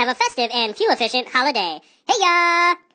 Have a festive and fuel-efficient holiday. Hey ya!